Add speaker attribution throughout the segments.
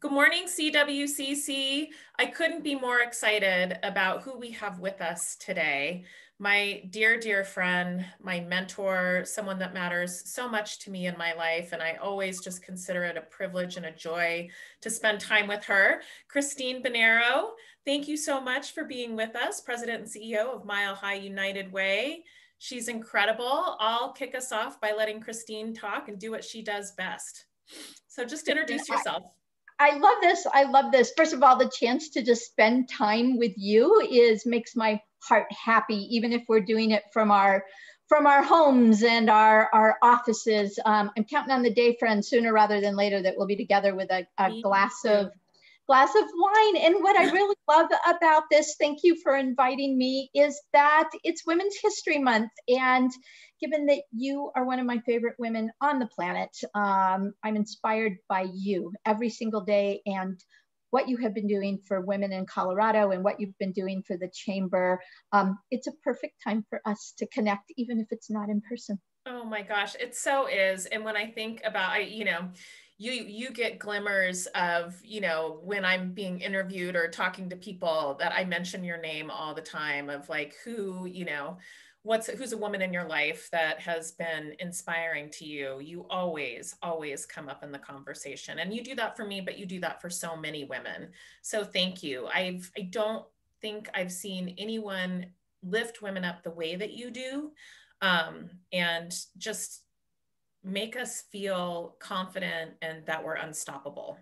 Speaker 1: Good morning, CWCC. I couldn't be more excited about who we have with us today. My dear, dear friend, my mentor, someone that matters so much to me in my life, and I always just consider it a privilege and a joy to spend time with her. Christine Benero, thank you so much for being with us, President and CEO of Mile High United Way. She's incredible. I'll kick us off by letting Christine talk and do what she does best. So just introduce yourself.
Speaker 2: I love this. I love this. First of all, the chance to just spend time with you is makes my heart happy, even if we're doing it from our from our homes and our our offices. Um, I'm counting on the day, friend, sooner rather than later that we'll be together with a, a glass of glass of wine. And what I really love about this, thank you for inviting me, is that it's Women's History Month. And given that you are one of my favorite women on the planet, um, I'm inspired by you every single day and what you have been doing for women in Colorado and what you've been doing for the chamber. Um, it's a perfect time for us to connect, even if it's not in person.
Speaker 1: Oh my gosh, it so is. And when I think about, I, you know, you you get glimmers of you know when i'm being interviewed or talking to people that i mention your name all the time of like who you know what's who's a woman in your life that has been inspiring to you? You always always come up in the conversation. And you do that for me but you do that for so many women. So thank you. I've i don't think i've seen anyone lift women up the way that you do. Um, and just make us feel confident and that we're unstoppable.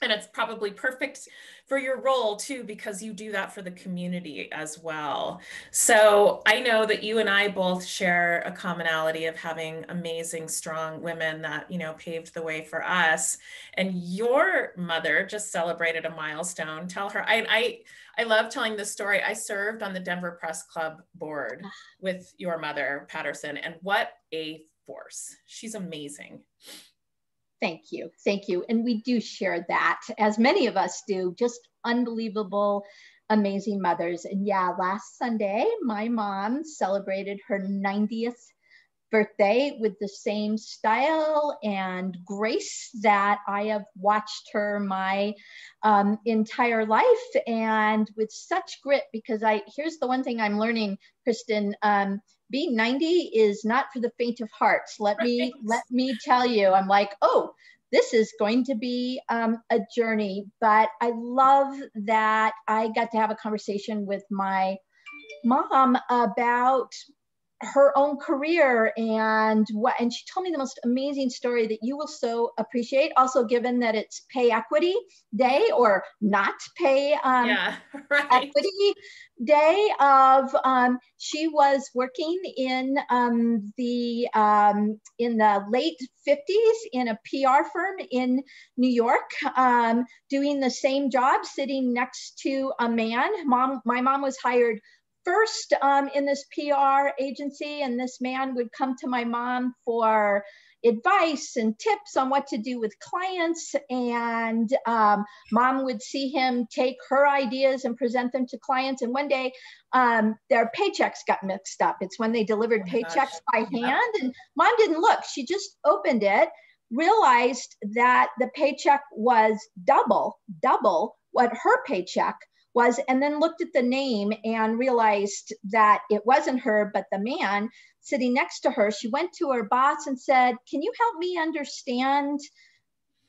Speaker 1: And it's probably perfect for your role too, because you do that for the community as well. So I know that you and I both share a commonality of having amazing, strong women that, you know, paved the way for us. And your mother just celebrated a milestone. Tell her, I, I, I love telling this story. I served on the Denver Press Club board ah. with your mother, Patterson, and what a force. She's amazing.
Speaker 2: Thank you. Thank you. And we do share that, as many of us do, just unbelievable, amazing mothers. And yeah, last Sunday, my mom celebrated her 90th birthday with the same style and grace that I have watched her my um, entire life and with such grit because I here's the one thing I'm learning, Kristen. Um, being 90 is not for the faint of heart. Let right. me let me tell you, I'm like, oh, this is going to be um, a journey. But I love that I got to have a conversation with my mom about her own career and what and she told me the most amazing story that you will so appreciate also given that it's pay equity day or not pay um, yeah, right. equity day of um, she was working in um, the um, in the late 50s in a pr firm in new york um, doing the same job sitting next to a man mom my mom was hired first um, in this PR agency, and this man would come to my mom for advice and tips on what to do with clients. And um, mom would see him take her ideas and present them to clients. And one day, um, their paychecks got mixed up. It's when they delivered oh paychecks gosh. by hand, yeah. and mom didn't look. She just opened it, realized that the paycheck was double, double what her paycheck was, and then looked at the name and realized that it wasn't her, but the man sitting next to her. She went to her boss and said, Can you help me understand?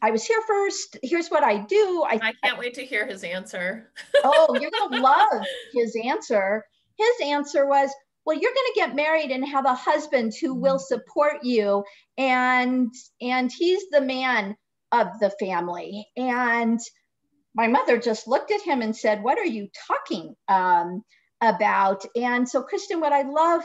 Speaker 2: I was here first. Here's what I do.
Speaker 1: I, I can't wait to hear his answer.
Speaker 2: oh, you're going to love his answer. His answer was, well you're going to get married and have a husband who will mm-hmm. support you and and he's the man of the family and my mother just looked at him and said, What are you talking um, about? And so, Kristen, what I love,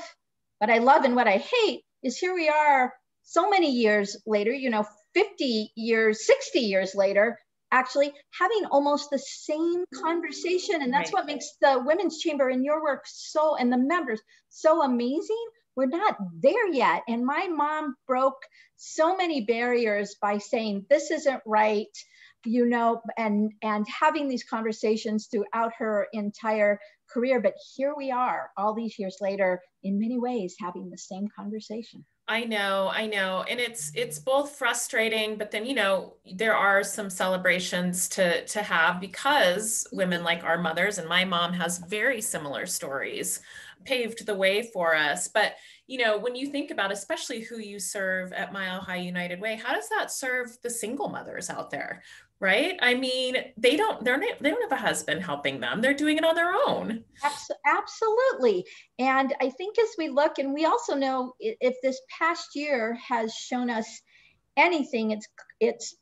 Speaker 2: what I love and what I hate is here we are so many years later, you know, 50 years, 60 years later, actually having almost the same conversation. And that's right. what makes the Women's Chamber and your work so, and the members so amazing. We're not there yet. And my mom broke so many barriers by saying, This isn't right you know, and and having these conversations throughout her entire career. But here we are, all these years later, in many ways, having the same conversation.
Speaker 1: I know, I know. And it's it's both frustrating, but then you know, there are some celebrations to to have because women like our mothers and my mom has very similar stories paved the way for us. But you know, when you think about especially who you serve at Mile High United Way, how does that serve the single mothers out there? Right? I mean they don't they're not, they don't have a husband helping them. They're doing it on their own.
Speaker 2: Absolutely. And i think as we look and we also know if this past year has shown us anything it's it's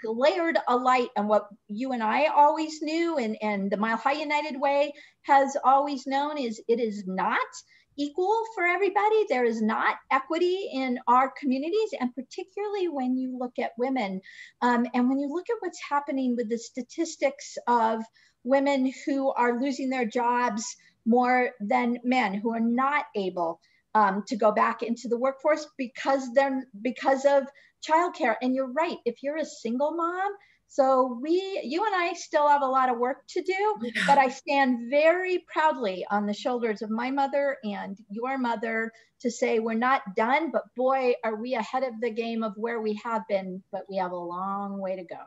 Speaker 2: glared a light on what you and i always knew and and the mile high united way has always known is it is not equal for everybody. There is not equity in our communities, and particularly when you look at women. Um, and when you look at what's happening with the statistics of women who are losing their jobs more than men who are not able um, to go back into the workforce because they're because of childcare. And you're right, if you're a single mom, so we, you and I still have a lot of work to do, yeah. but I stand very proudly on the shoulders of my mother and your mother to say we're not done, but boy, are we ahead of the game of where we have been, but we have a long way to go.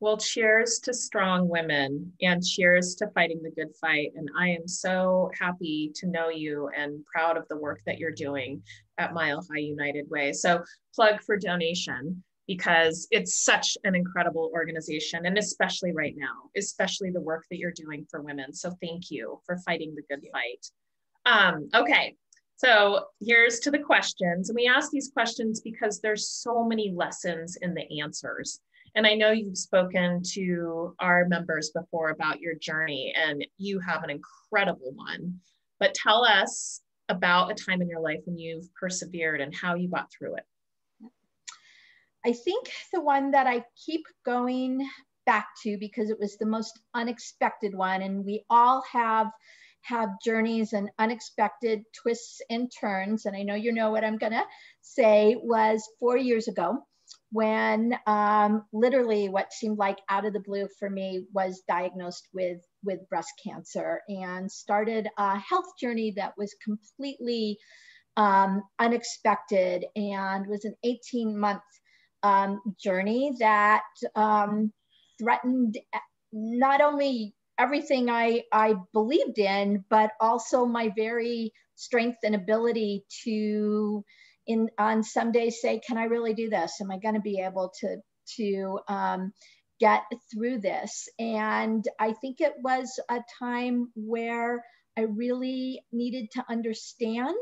Speaker 1: Well, cheers to strong women and cheers to fighting the good fight. And I am so happy to know you and proud of the work that you're doing at Mile High United Way. So, plug for donation because it's such an incredible organization and especially right now especially the work that you're doing for women so thank you for fighting the good fight um, okay so here's to the questions and we ask these questions because there's so many lessons in the answers and i know you've spoken to our members before about your journey and you have an incredible one but tell us about a time in your life when you've persevered and how you got through it
Speaker 2: I think the one that I keep going back to because it was the most unexpected one, and we all have have journeys and unexpected twists and turns. And I know you know what I'm gonna say was four years ago when um, literally what seemed like out of the blue for me was diagnosed with with breast cancer and started a health journey that was completely um, unexpected and was an 18 month um, journey that um, threatened not only everything I, I believed in, but also my very strength and ability to, in on some days, say, "Can I really do this? Am I going to be able to to um, get through this?" And I think it was a time where I really needed to understand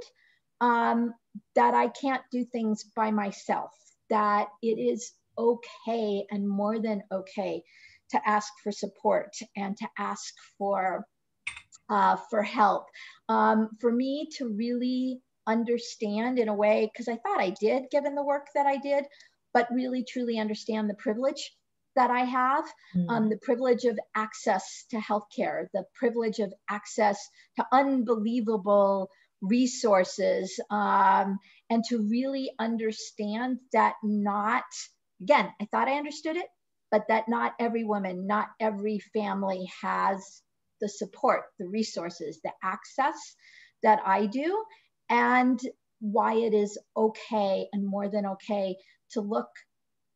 Speaker 2: um, that I can't do things by myself that it is okay and more than okay to ask for support and to ask for uh, for help. Um, for me to really understand in a way, because I thought I did, given the work that I did, but really truly understand the privilege that I have, mm. um, the privilege of access to healthcare, the privilege of access to unbelievable resources um, and to really understand that not, again, I thought I understood it, but that not every woman, not every family has the support, the resources, the access that I do, and why it is okay and more than okay to look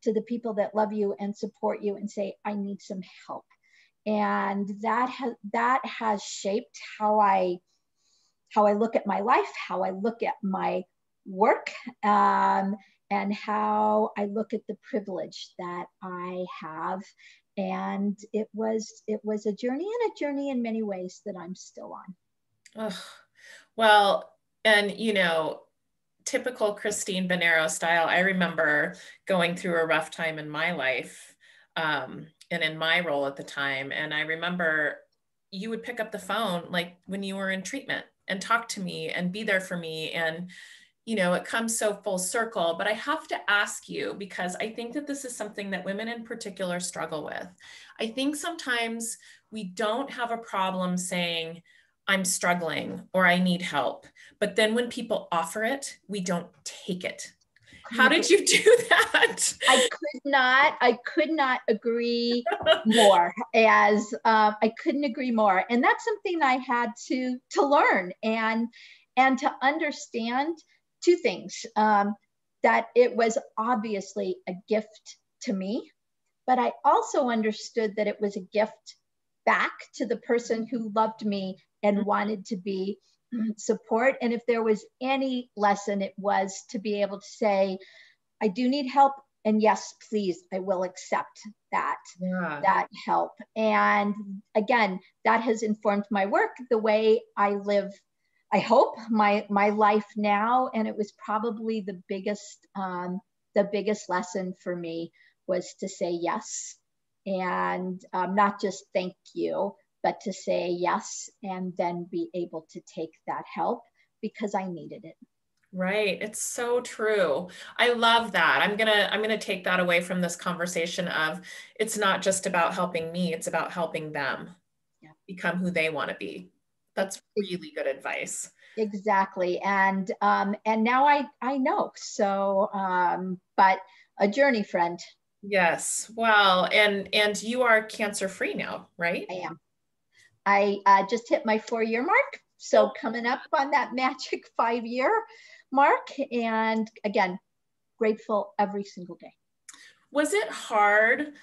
Speaker 2: to the people that love you and support you and say, I need some help. And that has that has shaped how I how I look at my life, how I look at my work, um, and how I look at the privilege that I have. And it was it was a journey and a journey in many ways that I'm still on.
Speaker 1: Oh, well, and you know, typical Christine Benero style. I remember going through a rough time in my life um, and in my role at the time. And I remember you would pick up the phone like when you were in treatment and talk to me and be there for me and you know it comes so full circle but i have to ask you because i think that this is something that women in particular struggle with i think sometimes we don't have a problem saying i'm struggling or i need help but then when people offer it we don't take it how did you do that?
Speaker 2: I could not, I could not agree more as um, I couldn't agree more. And that's something I had to, to learn and, and to understand two things um, that it was obviously a gift to me, but I also understood that it was a gift back to the person who loved me and mm-hmm. wanted to be support. And if there was any lesson, it was to be able to say, I do need help. And yes, please, I will accept that, yeah. that help. And again, that has informed my work, the way I live I hope my my life now, and it was probably the biggest um, the biggest lesson for me was to say yes, and um, not just thank you, but to say yes, and then be able to take that help because I needed it.
Speaker 1: Right. It's so true. I love that. I'm going to I'm going to take that away from this conversation of it's not just about helping me, it's about helping them yeah. become who they want to be that's really good advice
Speaker 2: exactly and um and now i i know so um but a journey friend
Speaker 1: yes well and and you are cancer free now right
Speaker 2: i am i uh, just hit my four year mark. So coming up on that magic five year mark and again grateful every single day.
Speaker 1: Was it hard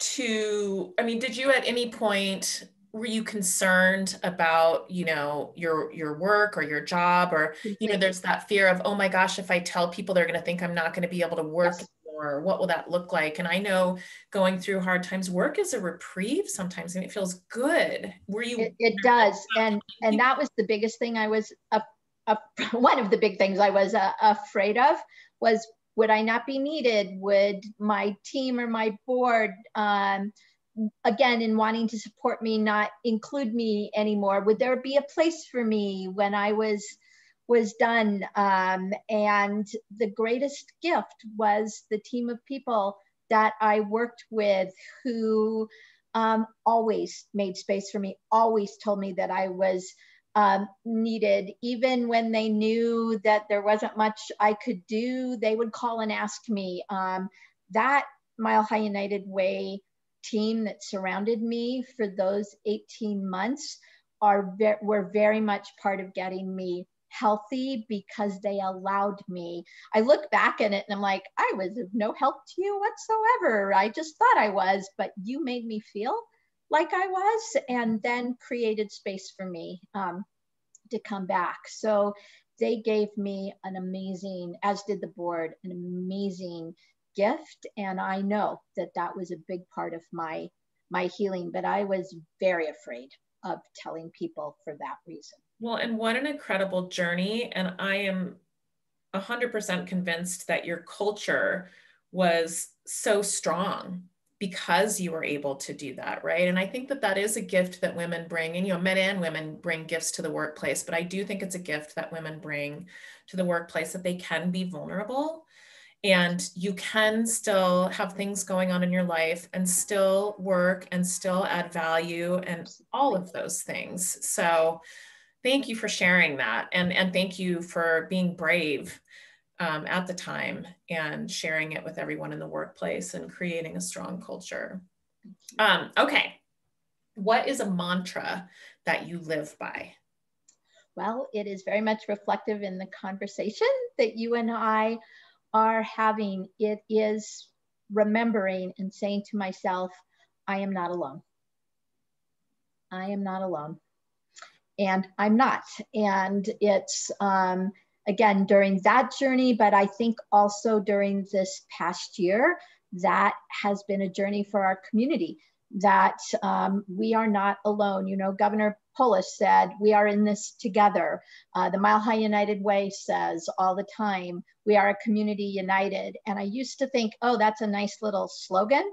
Speaker 1: to i mean did you at any point were you concerned about you know your your work or your job or you know there's that fear of oh my gosh if i tell people they're going to think i'm not going to be able to work yes. Anymore what will that look like? And i know going through hard times work is a reprieve sometimes and it feels good. Were you
Speaker 2: it, it does. and and that was the biggest thing i was a, a, one of the big things i was uh, afraid of was would i not be needed? Would my team or my board um, again in wanting to support me not include me anymore? Would there be a place for me when i was was done um, and the greatest gift was the team of people that i worked with who um, always made space for me always told me that i was um, needed. Even when they knew that there wasn't much i could do they would call and ask me um, that mile high united way team that surrounded me for those 18 months are were very much part of getting me healthy because they allowed me. I look back at it and I'm like, I was of no help to you whatsoever. I just thought I was, but you made me feel like I was and then created space for me um, to come back. So they gave me an amazing, as did the board, an amazing gift and i know that that was a big part of my my healing but i was very afraid of telling people for that reason
Speaker 1: well and what an incredible journey and i am 100% convinced that your culture was so strong because you were able to do that right? And i think that that is a gift that women bring and you know men and women bring gifts to the workplace but i do think it's a gift that women bring to the workplace that they can be vulnerable and you can still have things going on in your life and still work and still add value and all of those things. So thank you for sharing that and and thank you for being brave um, at the time and sharing it with everyone in the workplace and creating a strong culture um, okay what is a mantra that you live by
Speaker 2: well it is very much reflective in the conversation that you and i are having, it is remembering and saying to myself, I am not alone. I am not alone. And I'm not. And it's, um, again, during that journey, but I think also during this past year, that has been a journey for our community that um, we are not alone. You know, Governor Polis said, We are in this together. Uh, the Mile High United Way says all the time, We are a community united. And I used to think, oh, that's a nice little slogan.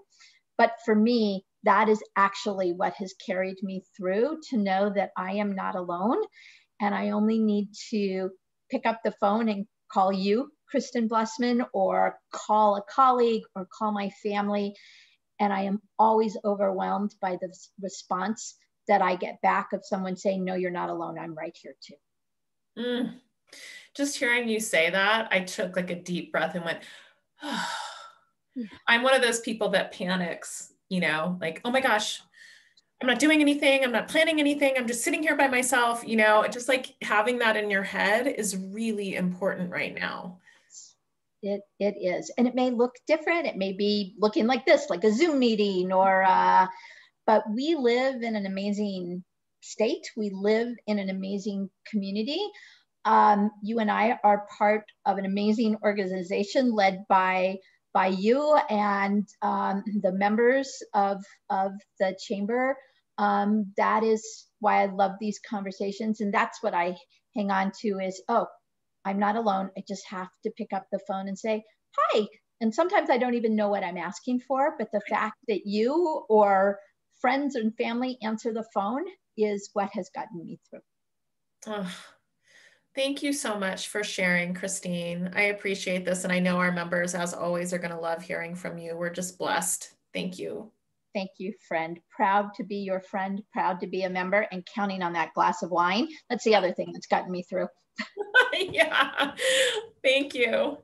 Speaker 2: But for me, that is actually what has carried me through to know that I am not alone. And I only need to pick up the phone and call you, Kristen Blessman, or call a colleague or call my family and I am always overwhelmed by the response that I get back of someone saying, No, you're not alone. I'm right here too.
Speaker 1: Mm. Just hearing you say that, I took like a deep breath and went, oh. I'm one of those people that panics, you know, like, oh my gosh, I'm not doing anything, I'm not planning anything, I'm just sitting here by myself, you know, just like having that in your head is really important right now.
Speaker 2: It, it is. And it may look different. It may be looking like this, like a Zoom meeting or, uh, but we live in an amazing state. We live in an amazing community. Um, you and I are part of an amazing organization led by by you and um, the members of, of the chamber. Um, that is why I love these conversations. And that's what I hang on to is, oh, I'm not alone. I just have to pick up the phone and say, hi. And sometimes I don't even know what I'm asking for, but the fact that you or friends and family answer the phone is what has gotten me through.
Speaker 1: Oh, Thank you so much for sharing, Christine. I appreciate this. And I know our members, as always, are going to love hearing from you. We're just blessed. Thank you.
Speaker 2: Thank you, friend. Proud to be your friend, proud to be a member, and counting on that glass of wine. That's the other thing that's gotten me through.
Speaker 1: yeah. Thank you.